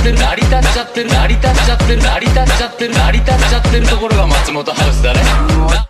ってる。成り立っちゃってる。成り立っちゃってる。成り立っちゃってる。成り立っちゃってるところが松本ハウスだね。